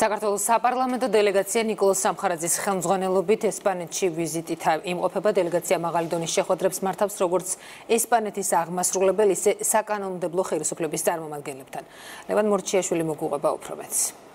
საქართველოს საპარლამენტო დელეგაცია نيكოლოზ სამხარაძის ხელმძღვანელობით ესპანეთში ვიზიტით იმყოფება დელეგაცია მაღალი დონის შეხვედრებს მართავს როგორც ესპანეთის აღმასრულებელ ისე საკანონმდებლო ხელისუფლების წარმომადგენლებთან. ლევან მორჩიაშვილი მოგუყვება უფრო მეც.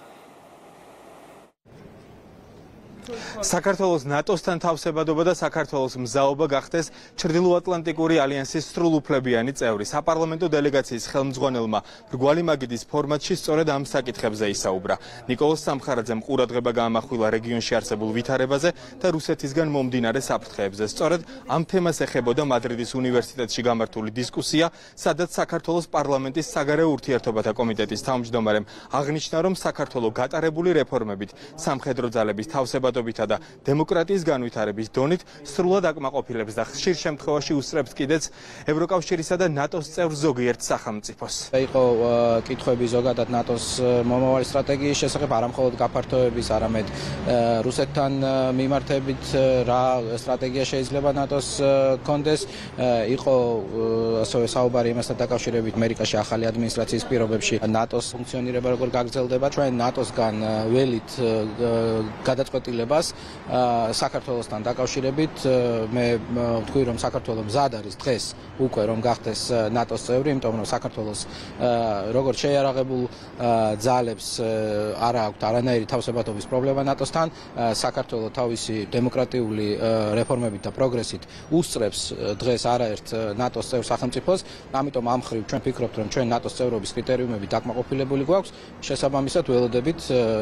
საქართველოს ნატოსთან თავსებადობა და საქართველოს მზაობა გახდეს ჩრდილოატლანტიკური ალიანსის სრულუფლებიანი წევრი. საპარლამენტო დელეგაციის ხელმძღვანელმა რგვალი მაგიდის ფორმატში სწორედ ამ საკითხებზე ისაუბრა. نيكოლოზ სამხარაძემ ყურადღება გაამახვილა რეგიონში არსებულ ვითარებაზე და რუსეთისგან მომდინარე საფრთხეებზე. სწორედ ამ თემას ეხებოდა მადრიდის უნივერსიტეტში გამართული დისკუსია, სადაც საქართველოს პარლამენტის საგარეო ურთიერთობათა კომიტეტის თავმჯდომარემ აღნიშნა, რომ საქართველოს გატარებული რეფორმებით სამხედრო ძალების თავსებადობა საზოგადოებითა და დემოკრატიის განვითარების დონით სრულად აკმაყოფილებს და ხშირ შემთხვევაში უსწრებს კიდეც ევროკავშირისა და ნატოს წევრ ზოგიერთ სახელმწიფოს. იყო კითხვები ზოგადად ნატოს მომავალი სტრატეგიის შესახებ არამხოლოდ გაფართოების, არამედ რუსეთთან მიმართებით რა სტრატეგია შეიძლება ნატოს კონდეს. იყო ასევე საუბარი იმასთან დაკავშირებით ამერიკაში ახალი ადმინისტრაციის პირობებში ნატოს ფუნქციონირება როგორ გაგრძელდება. ჩვენ ნატოსგან ველით გადაწყვეტილება მიღებას საქართველოსთან დაკავშირებით მე ვთქვი რომ საქართველოს მზად არის დღეს უკვე რომ გახდეს ნატოს წევრი იმიტომ რომ საქართველოს როგორც შეიარაღებულ ძალებს არა აქვს არანაირი თავსებადობის პრობლემა ნატოსთან საქართველოს თავისი დემოკრატიული რეფორმებით და პროგრესით უსწრებს დღეს არაერთ ნატოს წევრ სახელმწიფოს. ამიტომ ამ ხრივ ჩვენ ვფიქრობთ რომ ჩვენ ნატოს წევრობის კრიტერიუმები დაკმაყოფილებული გვაქვს. შესაბამისად ველოდებით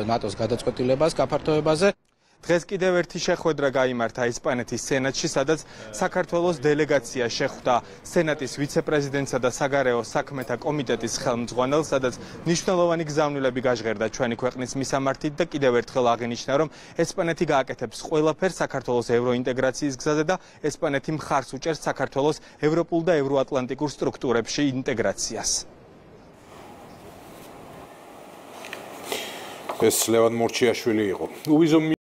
ნატოს გადაწყვეტილებას გაფართოებაზე დღეს კიდევ ერთი შეხვედრა გამართა ესპანეთის სენატში, სადაც საქართველოს დელეგაცია შეხვდა სენატის ვიცე-პრეზიდენტსა და საგარეო საქმეთა კომიტეტის ხელმძღვანელს, სადაც მნიშვნელოვანი გზავნილები გაჟღერდა ჩვენი ქვეყნის მისამართით და კიდევ ერთხელ აღინიშნა, რომ ესპანეთი გააკეთებს ყველაფერს საქართველოს ევროინტეგრაციის გზაზე და ესპანეთი მხარს უჭერს საქართველოს ევროპულ და ევროატლანტიკურ სტრუქტურებში ინტეგრაციას. ეს ლევან მორჩიაშვილი იყო. უვიზო